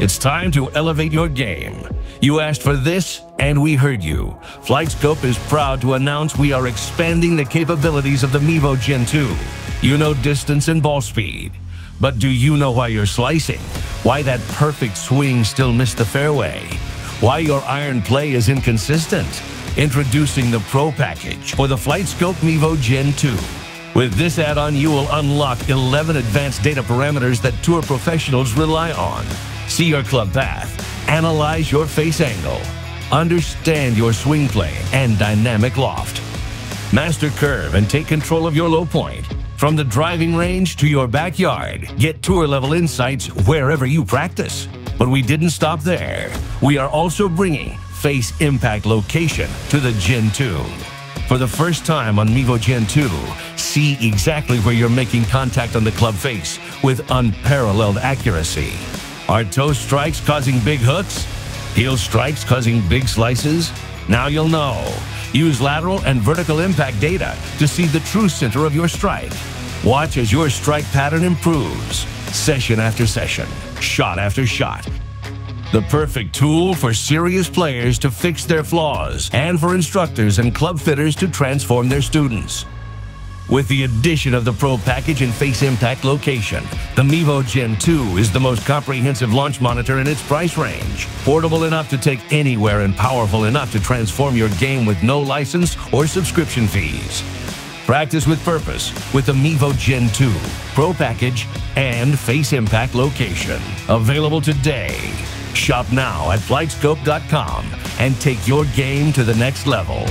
It's time to elevate your game. You asked for this, and we heard you. FlightScope is proud to announce we are expanding the capabilities of the Mevo Gen 2. You know distance and ball speed. But do you know why you're slicing? Why that perfect swing still missed the fairway? Why your iron play is inconsistent? Introducing the Pro Package for the FlightScope Mevo Gen 2. With this add-on, you will unlock 11 advanced data parameters that tour professionals rely on. See your club path, analyze your face angle, understand your swing play and dynamic loft. Master curve and take control of your low point. From the driving range to your backyard, get tour level insights wherever you practice. But we didn't stop there. We are also bringing face impact location to the Gen 2. For the first time on Mevo Gen 2, see exactly where you're making contact on the club face with unparalleled accuracy. Are toe strikes causing big hooks? Heel strikes causing big slices? Now you'll know. Use lateral and vertical impact data to see the true center of your strike. Watch as your strike pattern improves, session after session, shot after shot. The perfect tool for serious players to fix their flaws and for instructors and club fitters to transform their students. With the addition of the Pro package and face impact location, the Mevo Gen 2 is the most comprehensive launch monitor in its price range. Portable enough to take anywhere and powerful enough to transform your game with no license or subscription fees. Practice with purpose with the Mevo Gen 2 Pro package and face impact location. Available today. Shop now at flightscope.com and take your game to the next level.